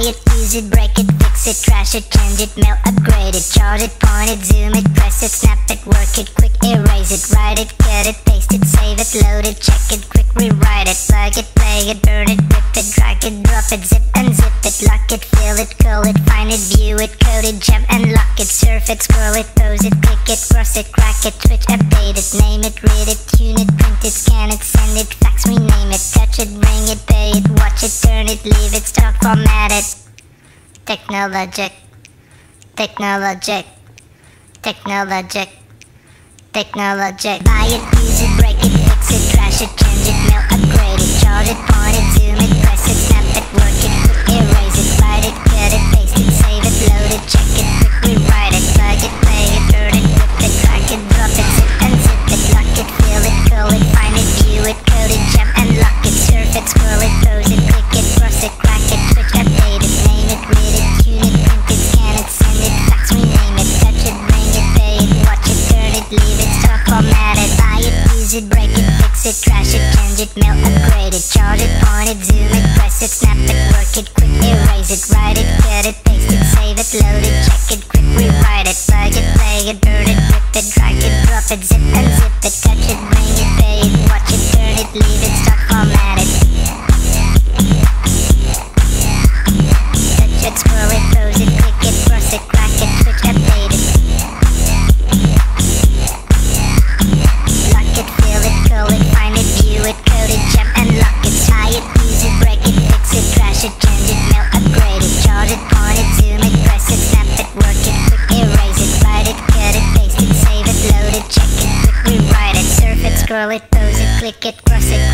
Buy it, use it, break it, fix it, trash it, change it, mail, upgrade it Chart it, point it, zoom it, press it, snap it, work it, quick erase it Write it, cut it, paste it, save it, load it, check it, quick rewrite it Plug it, play it, burn it, rip it, drag it, drop it, zip and zip it Lock it, fill it, curl it, find it, view it, code it, jump and lock it Surf it, scroll it, pose it, click it, cross it, crack it, switch, update it Name it, read it, tune it, print it, scan it, send it, fax, rename it Touch it, ring it, pay it, watch it, turn it, leave it, stop Automatic, technologic, technologic, technologic, technologic. Buy it, use it, break it, fix it, trash it, change it, mail, upgrade it, charge it, point it, zoom it, press it, hide it, chart it, point it, zoom it, press it, snap it, work it, quick erase it, write it, cut it, paste it, save it, load it, check it, quick rewrite it, plug it, play it, burn it, rip it, drag it, drop it, zip and zip it, cut it, bring it.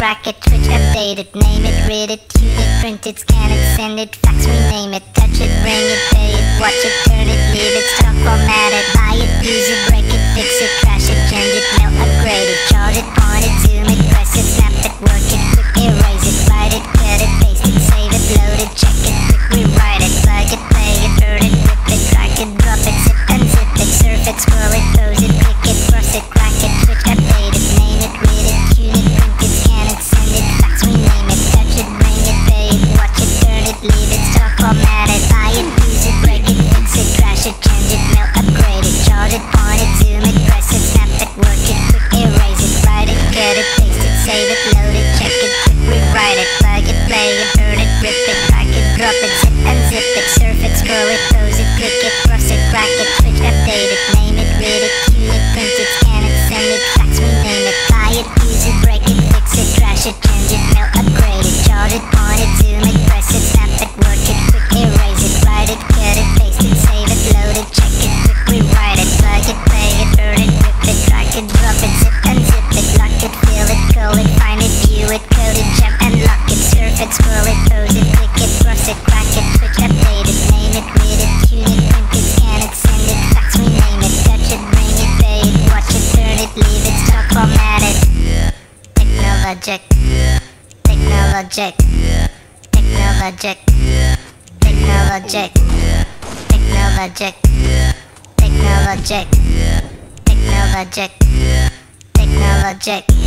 track it, twitch, update it, name it, read it, use it, print it, scan it, send it, fax, rename it, touch it, ring it, pay it, watch it, turn it, leave it, stock, format it, buy it, technologic, technologic, technologic, technologic, technologic, technologic, technologic, technologic.